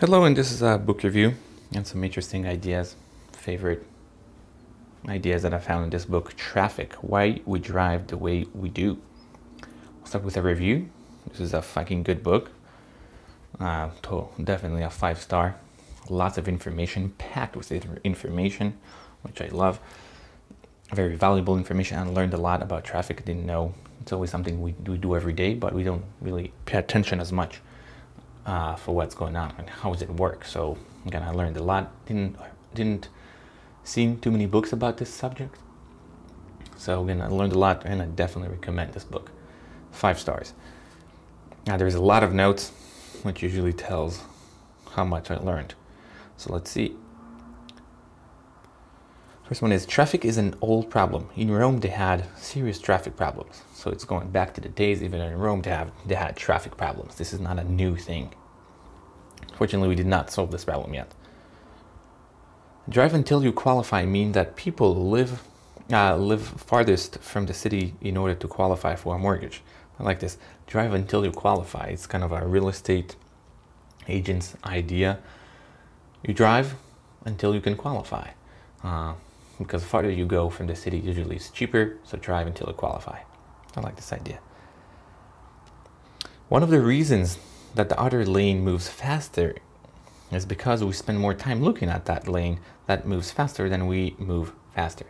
Hello, and this is a book review and some interesting ideas, favorite ideas that I found in this book Traffic Why We Drive the Way We Do. I'll start with a review. This is a fucking good book. Uh, definitely a five star. Lots of information, packed with information, which I love. Very valuable information. I learned a lot about traffic. I didn't know. It's always something we, we do every day, but we don't really pay attention as much uh, for what's going on and how does it work. So again, I learned a lot. Didn't didn't see too many books about this subject. So again, I learned a lot, and I definitely recommend this book. Five stars. Now there's a lot of notes, which usually tells how much I learned. So let's see. First one is traffic is an old problem. In Rome, they had serious traffic problems. So it's going back to the days even in Rome they have they had traffic problems. This is not a new thing. Fortunately, we did not solve this problem yet. Drive until you qualify mean that people live uh, live farthest from the city in order to qualify for a mortgage. I like this. Drive until you qualify. It's kind of a real estate agent's idea. You drive until you can qualify. Uh, because the farther you go from the city, usually it's cheaper, so drive until you qualify. I like this idea. One of the reasons that the other lane moves faster is because we spend more time looking at that lane that moves faster than we move faster.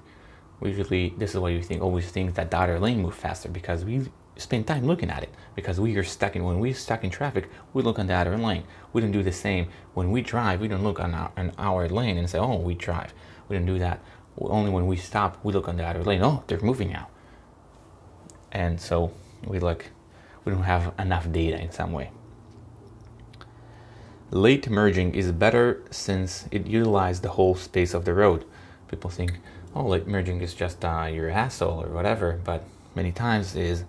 We usually, this is why we think, always think that the other lane moves faster because we spend time looking at it because we are stuck in, when we're stuck in traffic, we look on the other lane. We don't do the same. When we drive, we don't look on our, on our lane and say, oh, we drive. We don't do that. Only when we stop, we look on the other lane. Oh, they're moving now. And so we look, we don't have enough data in some way. Late merging is better since it utilizes the whole space of the road. People think, oh, late merging is just uh, your hassle or whatever, but many times is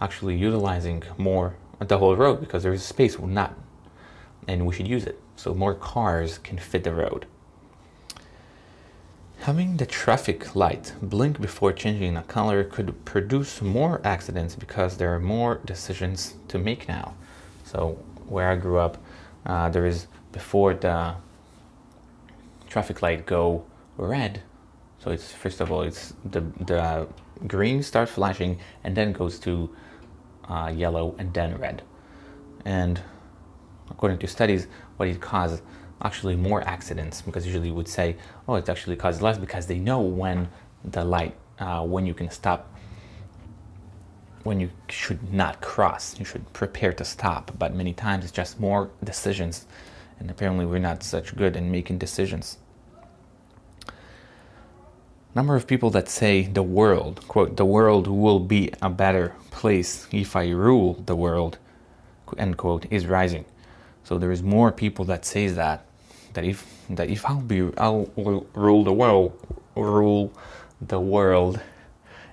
actually utilizing more the whole road because there is space not, and we should use it. So more cars can fit the road. Having the traffic light blink before changing a color could produce more accidents because there are more decisions to make now. So where I grew up, uh, there is before the traffic light go red so it's first of all it's the the green starts flashing and then goes to uh, yellow and then red. And according to studies what it causes actually more accidents because usually you would say oh it actually causes less because they know when the light uh, when you can stop when you should not cross. You should prepare to stop. But many times it's just more decisions. And apparently we're not such good in making decisions. Number of people that say the world, quote, the world will be a better place if I rule the world, end quote, is rising. So there is more people that says that, that if that if I'll be I'll rule the world, rule the world,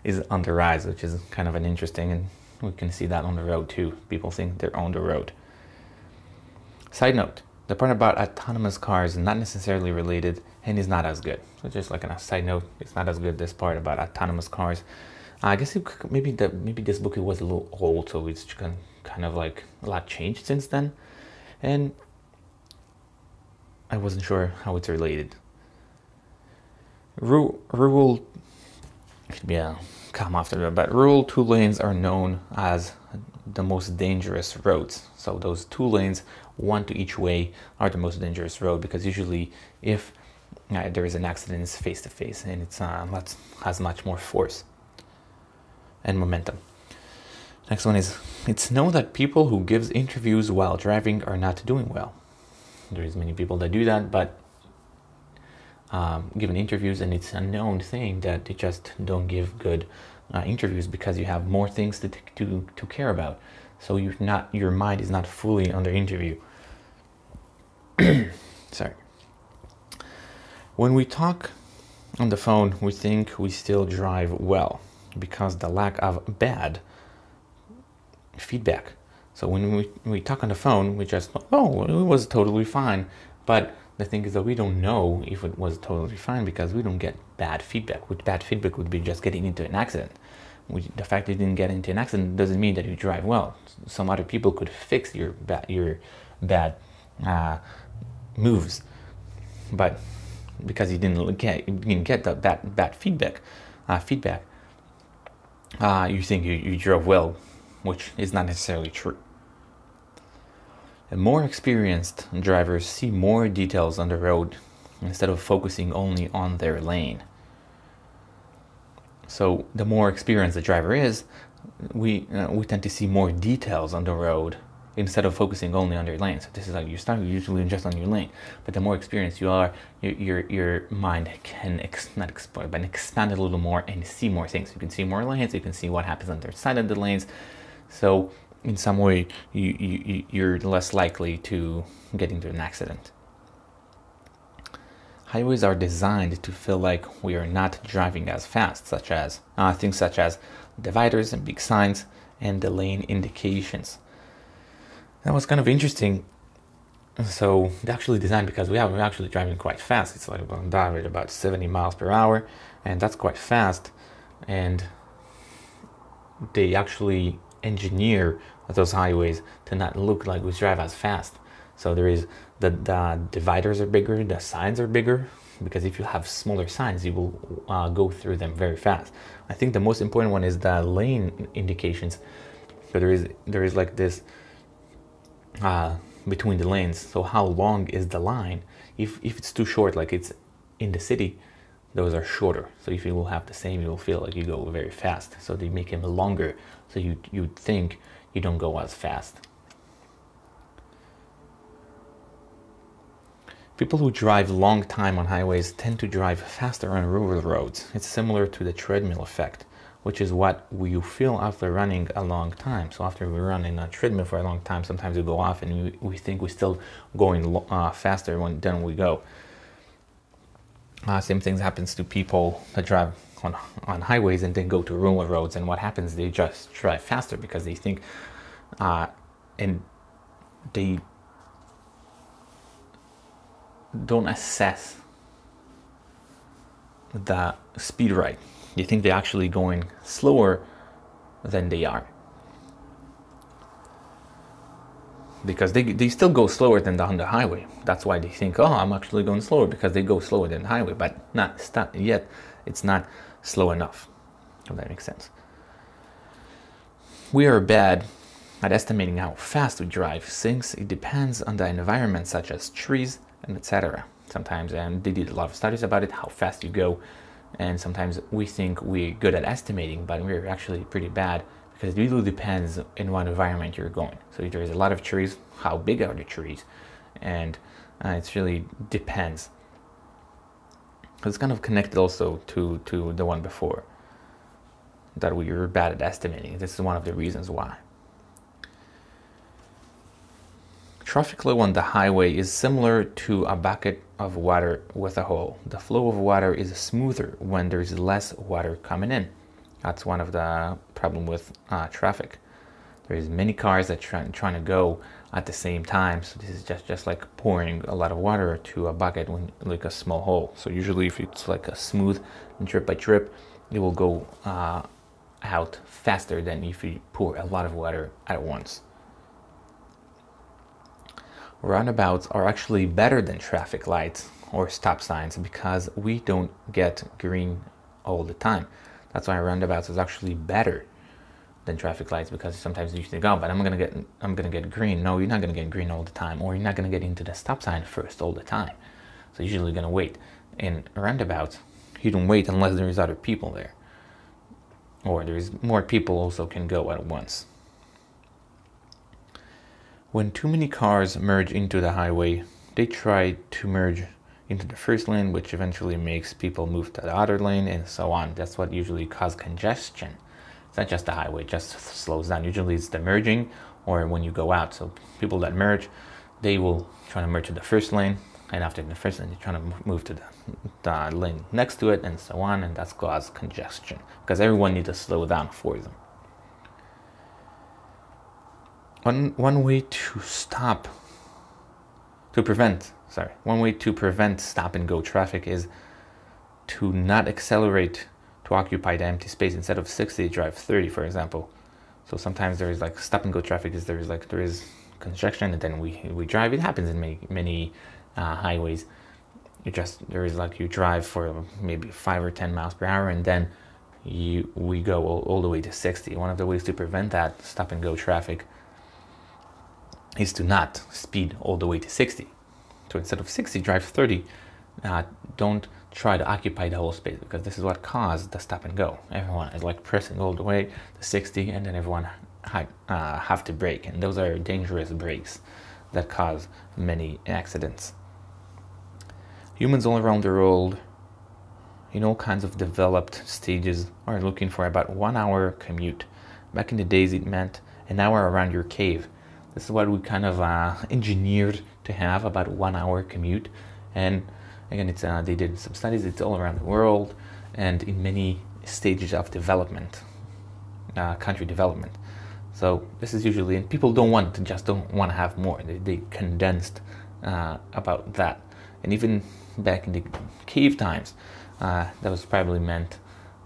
is on the rise, which is kind of an interesting, and we can see that on the road too. People think they're on the road. Side note, the part about autonomous cars is not necessarily related and is not as good. So just like a side note, it's not as good this part about autonomous cars. Uh, I guess it, maybe the maybe this book it was a little old, so it's kind of like a lot changed since then, and I wasn't sure how it's related. Rural, yeah, come after that. But rural two lanes are known as the most dangerous roads. So those two lanes, one to each way, are the most dangerous road because usually if uh, there is an accident, it's face to face and it's uh, has much more force and momentum. Next one is it's known that people who gives interviews while driving are not doing well. There is many people that do that, but um, given interviews, and it's a known thing that they just don't give good uh, interviews because you have more things to, to, to care about. So you're not your mind is not fully on the interview. Sorry. When we talk on the phone, we think we still drive well because the lack of bad feedback. So when we, we talk on the phone, we just, oh, it was totally fine. But the thing is that we don't know if it was totally fine because we don't get bad feedback. Which bad feedback would be just getting into an accident. The fact that you didn't get into an accident doesn't mean that you drive well. Some other people could fix your bad your bad uh, moves, but because you didn't get you didn't get that that, that feedback uh, feedback, uh, you think you, you drove well, which is not necessarily true. And more experienced drivers see more details on the road instead of focusing only on their lane. So the more experienced the driver is, we uh, we tend to see more details on the road instead of focusing only on your lane. So this is how you start usually just on your lane. But the more experienced you are, your your, your mind can ex- not explore, but expand a little more and see more things. You can see more lanes. You can see what happens on the side of the lanes. So in some way, you, you you're less likely to get into an accident. Highways are designed to feel like we are not driving as fast, such as uh, things such as dividers and big signs and the lane indications that was kind of interesting. So they actually designed because we are we're actually driving quite fast. It's like on average about 70 miles per hour, and that's quite fast. And they actually engineer those highways to not look like we drive as fast. So there is the, the dividers are bigger, the signs are bigger, because if you have smaller signs, you will uh, go through them very fast. I think the most important one is the lane indications. So there is there is like this uh, between the lanes. So how long is the line? If, if it's too short, like it's in the city, those are shorter. So if you will have the same, you will feel like you go very fast. So they make them longer. So you you'd think you don't go as fast. People who drive long time on highways tend to drive faster on rural roads. It's similar to the treadmill effect which is what you feel after running a long time. So after we run in a treadmill for a long time, sometimes we go off and we, we think we're still going uh, faster when then we go. Uh, same things happens to people that drive on, on highways and then go to rural roads. And what happens? They just drive faster because they think, uh, and they don't assess the speed right They think they're actually going slower than they are. Because they, they still go slower than the, on the highway. That's why they think, oh, I'm actually going slower because they go slower than the highway. But not, not yet, it's not slow enough. If that makes sense. We are bad at estimating how fast we drive since it depends on the environment such as trees and etc. Sometimes, and they did a lot of studies about it, how fast you go and sometimes we think we're good at estimating, but we're actually pretty bad because it really depends in what environment you're going. So if there's a lot of trees, how big are the trees? And uh, it really depends. It's kind of connected also to, to the one before that we were bad at estimating. This is one of the reasons why. Traffic flow on the highway is similar to a bucket of water with a hole. The flow of water is smoother when there's less water coming in. That's one of the problem with uh, traffic. There's many cars that try trying to go at the same time. So this is just just like pouring a lot of water to a bucket when like a small hole. So usually if it's like a smooth drip by drip, it will go uh, out faster than if you pour a lot of water at once roundabouts are actually better than traffic lights or stop signs because we don't get green all the time. That's why roundabouts is actually better than traffic lights because sometimes you think, oh, but I'm gonna get I'm gonna get green. No, you're not gonna get green all the time, or you're not gonna get into the stop sign first all the time. So you're usually gonna wait. In roundabouts, you don't wait unless there's other people there, or there's more people also can go at once. When too many cars merge into the highway, they try to merge into the first lane, which eventually makes people move to the other lane and so on. That's what usually causes congestion. It's not just the highway, it just slows down. Usually it's the merging or when you go out. So people that merge, they will try to merge to the first lane, and after the first lane, they're trying to move to the, the lane next to it and so on, and that's causes congestion because everyone needs to slow down for them. One, one way to stop, to prevent, sorry, one way to prevent stop and go traffic is to not accelerate to occupy the empty space. Instead of 60, drive 30, for example. So sometimes there is like stop and go traffic is there is like there is construction and then we we drive. It happens in many many uh, highways. You just there is like you drive for maybe five or ten miles per hour, and then you we go all, all the way to 60. One of the ways to prevent that stop and go traffic is to not speed all the way to 60. So instead of 60, drive 30. Uh, don't try to occupy the whole space because this is what caused the stop and go. Everyone is like pressing all the way to 60, and then everyone uh, have to brake, and those are dangerous brakes that cause many accidents. Humans all around the world, in all kinds of developed stages, are looking for about one hour commute. Back in the days, it meant an hour around your cave. This is what we kind of uh, engineered to have about one hour commute. And again, it's uh, they did some studies. It's all around the world and in many stages of development, uh, country development. So this is usually, and people don't want to just don't want to have more. They, they condensed uh, about that, and even back in the cave times, uh, that was probably meant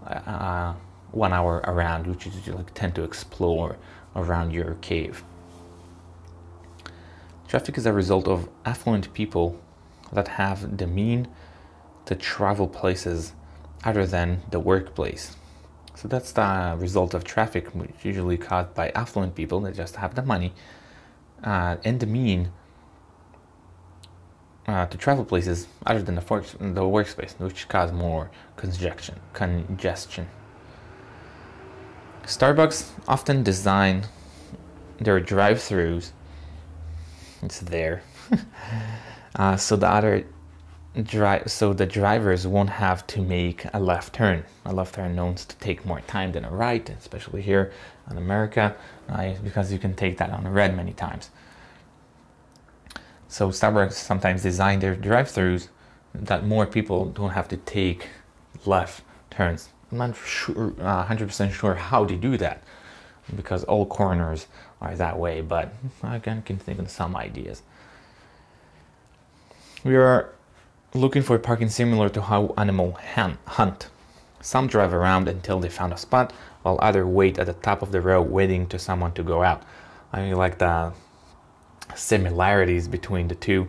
uh, one hour around, which is like tend to explore around your cave. Traffic is a result of affluent people that have the mean to travel places other than the workplace. So that's the result of traffic, which usually caused by affluent people that just have the money uh, and the mean uh, to travel places other than the, for- the workspace, which cause more congestion. Congestion. Starbucks often design their drive-throughs. It's there, uh, so the other drive so the drivers won't have to make a left turn. A left turn known to take more time than a right, especially here in America, because you can take that on a red many times. So Starbucks sometimes design their drive-throughs that more people don't have to take left turns. I'm not sure, uh, 100% sure how to do that, because all corners are that way. But I can think of some ideas. We are looking for parking similar to how animals hunt. Some drive around until they found a spot, while others wait at the top of the road waiting to someone to go out. I mean, like the similarities between the two.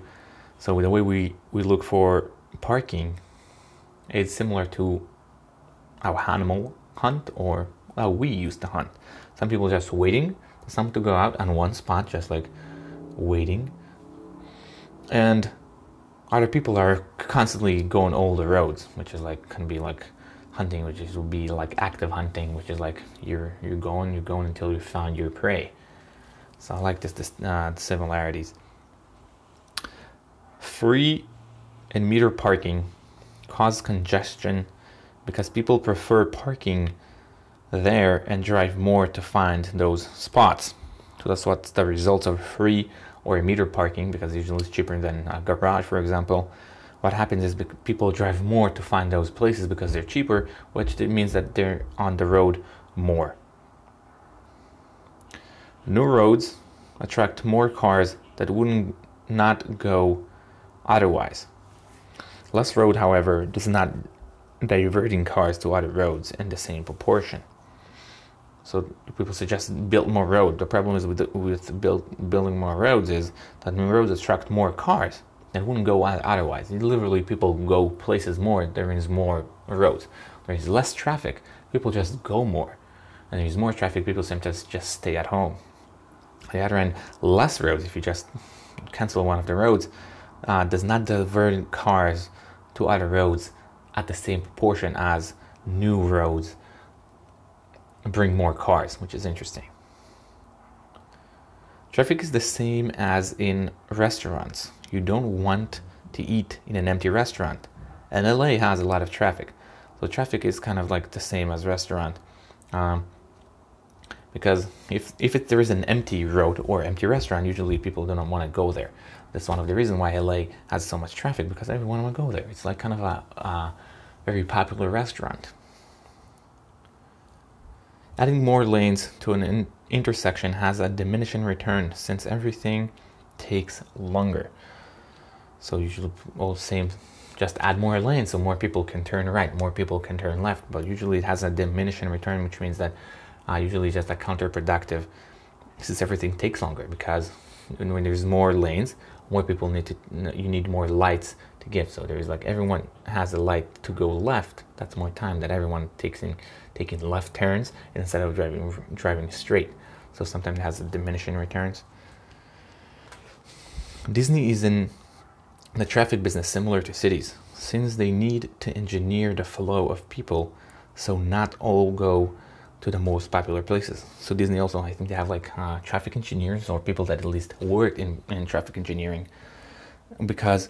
So the way we, we look for parking is similar to how animal hunt or how we used to hunt. Some people just waiting someone to go out on one spot, just like waiting. And other people are constantly going the roads, which is like can be like hunting, which is will be like active hunting, which is like you're you're going you're going until you found your prey. So I like this, this uh, similarities. Free and meter parking cause congestion because people prefer parking there and drive more to find those spots. So that's what the results of free or a meter parking because usually it's cheaper than a garage, for example. What happens is people drive more to find those places because they're cheaper, which means that they're on the road more. New roads attract more cars that wouldn't not go otherwise. Less road, however, does not diverting cars to other roads in the same proportion. So people suggest build more road. The problem is with with build, building more roads is that new roads attract more cars that wouldn't go otherwise. Literally, people go places more. There is more roads. There is less traffic. People just go more, and there is more traffic. People sometimes just stay at home. On the other end, less roads. If you just cancel one of the roads, uh, does not divert cars to other roads at the same proportion as new roads bring more cars, which is interesting. Traffic is the same as in restaurants. You don't want to eat in an empty restaurant. And LA has a lot of traffic. So traffic is kind of like the same as restaurant. Um, because if, if it, there is an empty road or empty restaurant, usually people do not want to go there. That's one of the reasons why LA has so much traffic because everyone want to go there. It's like kind of a, a very popular restaurant. Adding more lanes to an in- intersection has a diminishing return since everything takes longer. So usually all same just add more lanes so more people can turn right, more people can turn left, but usually it has a diminishing return which means that uh, usually just a counterproductive since everything takes longer because when there's more lanes, more people need to you need more lights to give. So there's like everyone has a light to go left. That's more time that everyone takes in taking left turns instead of driving driving straight. So sometimes it has a diminishing returns. Disney is in the traffic business similar to cities. Since they need to engineer the flow of people so not all go to the most popular places. So Disney also, I think they have like uh, traffic engineers or people that at least work in, in traffic engineering, because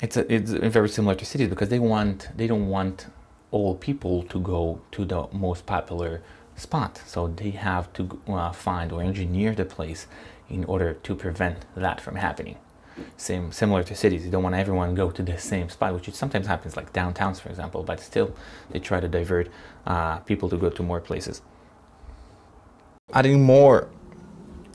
it's a, it's very similar to cities because they want they don't want all people to go to the most popular spot. So they have to uh, find or engineer the place in order to prevent that from happening same similar to cities. You don't want everyone to go to the same spot, which sometimes happens, like downtowns, for example. But still, they try to divert uh, people to go to more places. Adding more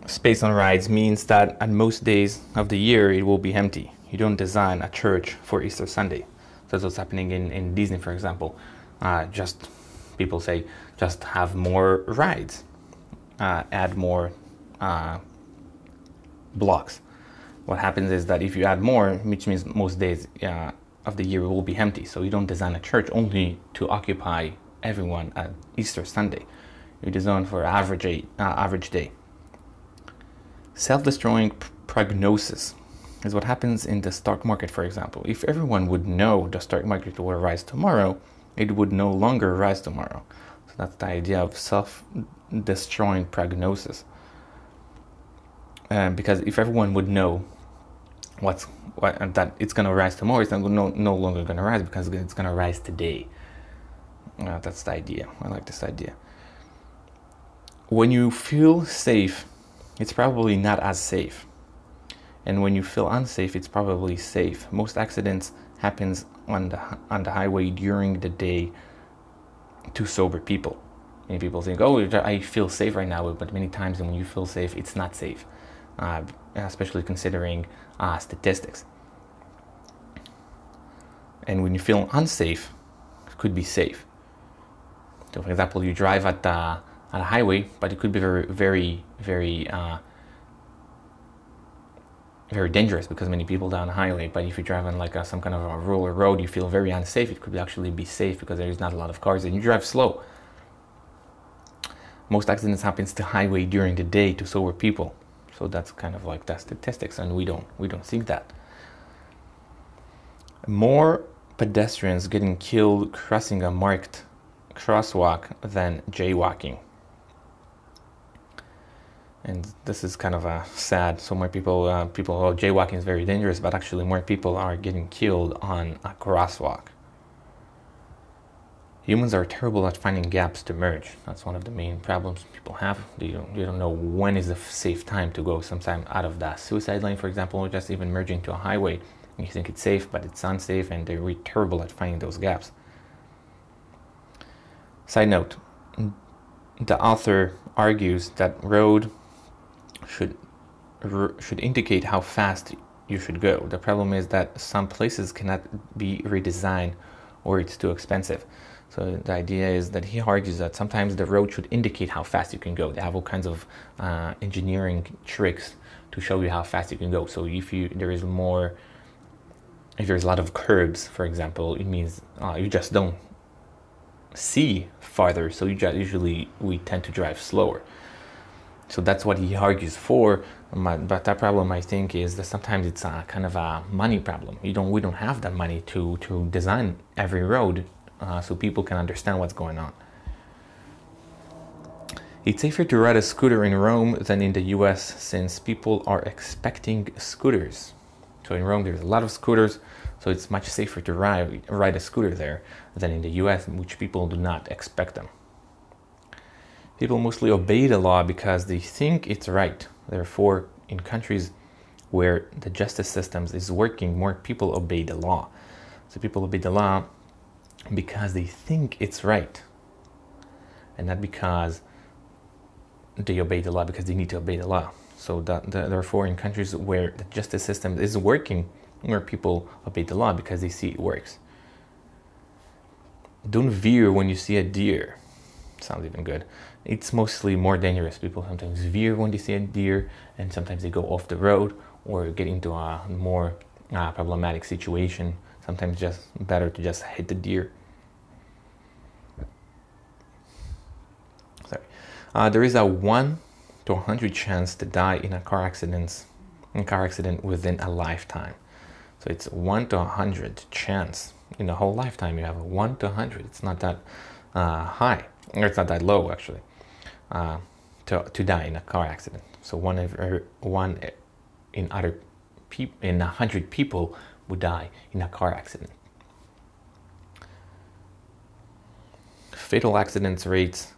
space on rides means that at most days of the year it will be empty. You don't design a church for Easter Sunday. That's what's happening in, in Disney, for example. Uh, just people say just have more rides, uh, add more uh, blocks what happens is that if you add more, which means most days uh, of the year will be empty, so you don't design a church only to occupy everyone at Easter Sunday. You design for average, uh, average day. Self-destroying prognosis is what happens in the stock market, for example. If everyone would know the stock market will rise tomorrow, it would no longer rise tomorrow. So that's the idea of self-destroying prognosis. Um, because if everyone would know what's what, that it's going to rise tomorrow it's no, no longer going to rise because it's going to rise today uh, that's the idea i like this idea when you feel safe it's probably not as safe and when you feel unsafe it's probably safe most accidents happens on the on the highway during the day to sober people many people think oh i feel safe right now but many times when you feel safe it's not safe uh, especially considering uh, statistics. And when you feel unsafe, it could be safe. So, for example, you drive at, the, at a highway, but it could be very, very, very, uh, very dangerous because many people down the highway. But if you drive on like a, some kind of a rural road, you feel very unsafe. It could actually be safe because there is not a lot of cars, and you drive slow. Most accidents happens to highway during the day to sober people. So that's kind of like that statistics, and we don't we don't think that. More pedestrians getting killed crossing a marked crosswalk than jaywalking. And this is kind of a sad. So more people, uh, people, oh, jaywalking is very dangerous, but actually more people are getting killed on a crosswalk. Humans are terrible at finding gaps to merge. That's one of the main problems people have. You don't, you don't know when is the safe time to go sometime out of that suicide lane, for example, or just even merging to a highway. You think it's safe, but it's unsafe, and they're really terrible at finding those gaps. Side note, the author argues that road should should indicate how fast you should go. The problem is that some places cannot be redesigned or it's too expensive. So the idea is that he argues that sometimes the road should indicate how fast you can go. They have all kinds of uh, engineering tricks to show you how fast you can go. So if you there is more, if there's a lot of curbs, for example, it means uh, you just don't see farther. So you just, usually we tend to drive slower. So that's what he argues for. But that problem, I think, is that sometimes it's a kind of a money problem. You don't, we don't have that money to to design every road uh, so people can understand what's going on. It's safer to ride a scooter in Rome than in the US since people are expecting scooters. So in Rome, there's a lot of scooters, so it's much safer to ride, ride a scooter there than in the US, which people do not expect them. People mostly obey the law because they think it's right. Therefore, in countries where the justice systems is working, more people obey the law. So people obey the law because they think it's right and not because they obey the law because they need to obey the law. So that, the, therefore, in countries where the justice system is working, where people obey the law because they see it works. Don't veer when you see a deer. Sounds even good. It's mostly more dangerous. People sometimes veer when they see a deer, and sometimes they go off the road or get into a more uh, problematic situation, sometimes just better to just hit the deer. Sorry. Uh, there is a 1 to 100 chance to die in a car accident, in car accident within a lifetime. So it's 1 to 100 chance in a whole lifetime. You have a 1 to 100. It's not that uh, high, or it's not that low actually, uh, to, to die in a car accident. So one, every, one in other people, in a hundred people would die in a car accident. Fatal accidents rates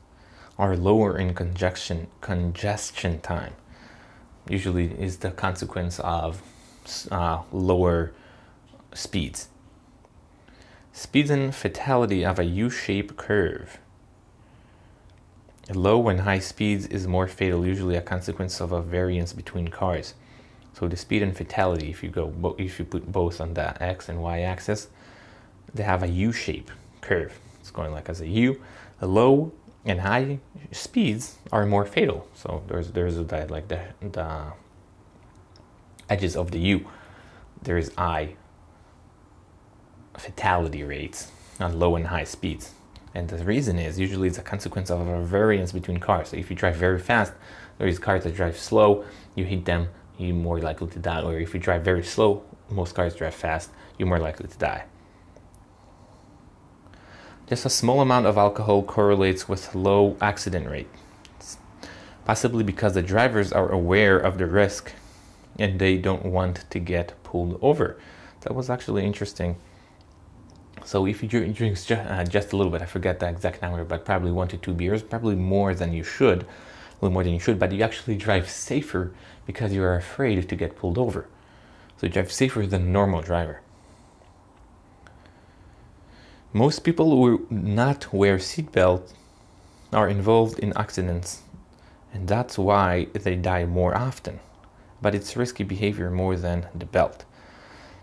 are lower in congestion congestion time. Usually is the consequence of uh, lower speeds. Speeds and fatality of a U-shaped curve. Low and high speeds is more fatal, usually a consequence of a variance between cars. So the speed and fatality, if you go, if you put both on the x and y axis, they have a U-shape curve. It's going like as a U. A low and high speeds are more fatal. So there's there's that like the the edges of the U. There is I fatality rates on low and high speeds. And the reason is usually it's a consequence of a variance between cars. So if you drive very fast, there is cars that drive slow, you hit them, you're more likely to die. Or if you drive very slow, most cars drive fast, you're more likely to die. Just a small amount of alcohol correlates with low accident rate, possibly because the drivers are aware of the risk and they don't want to get pulled over. That was actually interesting. So if you drink just, uh, just a little bit, I forget the exact number, but probably one to two beers, probably more than you should, a little more than you should, but you actually drive safer because you are afraid to get pulled over. So you drive safer than a normal driver. Most people who not wear seatbelt are involved in accidents, and that's why they die more often. But it's risky behavior more than the belt.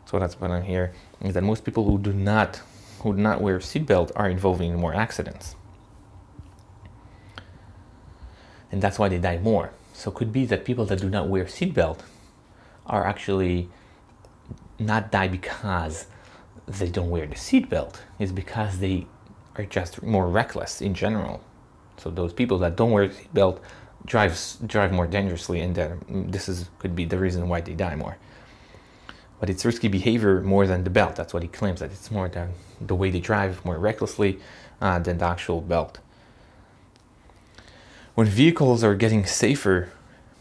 So that's what I'm here is that most people who do not who do not wear seatbelt are involved in more accidents. And that's why they die more. So it could be that people that do not wear seatbelt are actually not die because they don't wear the seatbelt. It's because they are just more reckless in general. So those people that don't wear seatbelt drives drive more dangerously, and this is could be the reason why they die more but it's risky behavior more than the belt. That's what he claims that it's more the, the way they drive more recklessly uh, than the actual belt. When vehicles are getting safer,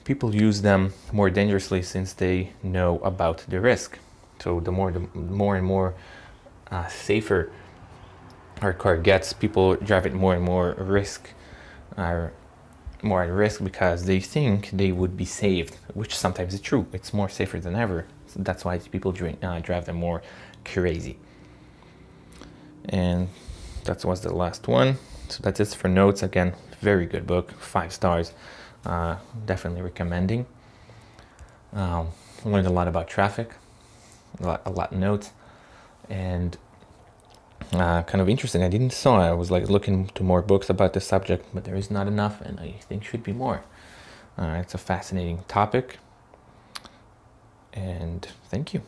people use them more dangerously since they know about the risk. So the more the more and more uh, safer our car gets, people drive it more and more risk, are more at risk because they think they would be saved, which sometimes is true. It's more safer than ever that's why people drink, uh, drive them more crazy. And that was the last one. So that's it for notes. Again, very good book, five stars. Uh, definitely recommending. Um, learned a lot about traffic, a lot, a lot of notes, and uh, kind of interesting. I didn't saw. I was like looking to more books about this subject, but there is not enough, and I think should be more. Uh, it's a fascinating topic and thank you.